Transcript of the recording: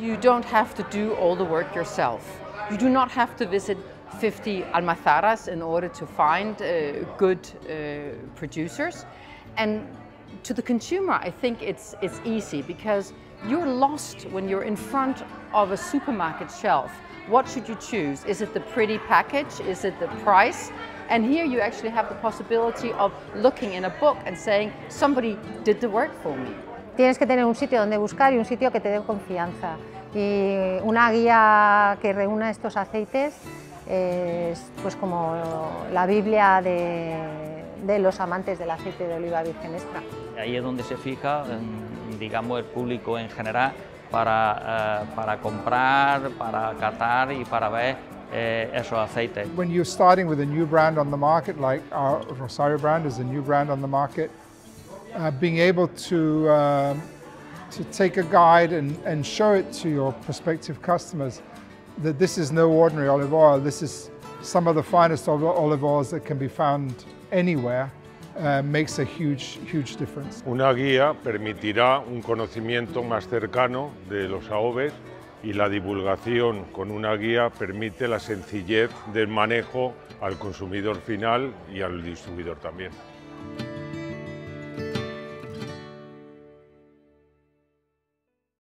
you don't have to do all the work yourself. You do not have to visit 50 almazaras in order to find uh, good uh, producers. And to the consumer, I think it's, it's easy because you're lost when you're in front of a supermarket shelf. What should you choose? Is it the pretty package? Is it the price? And here you actually have the possibility of looking in a book and saying, somebody did the work for me. Tienes que tener un sitio donde buscar y un sitio que te dé confianza. Y una guía que reúna estos aceites es pues como la Biblia de, de los amantes del aceite de oliva virgen extra. Ahí es donde se fija, digamos, el público en general para, uh, para comprar, para catar y para ver eh, esos aceites. When you're starting with a new brand on the market, like our Rosario brand is a new brand on the market, uh, being able to, uh, to take a guide and, and show it to your prospective customers that this is no ordinary olive oil, this is some of the finest olive oils that can be found anywhere. Uh, makes a huge, huge difference. Una guía permitirá un conocimiento más cercano de los AOVES y la divulgación con una guía permite la sencillez del manejo al consumidor final y al distribuidor también.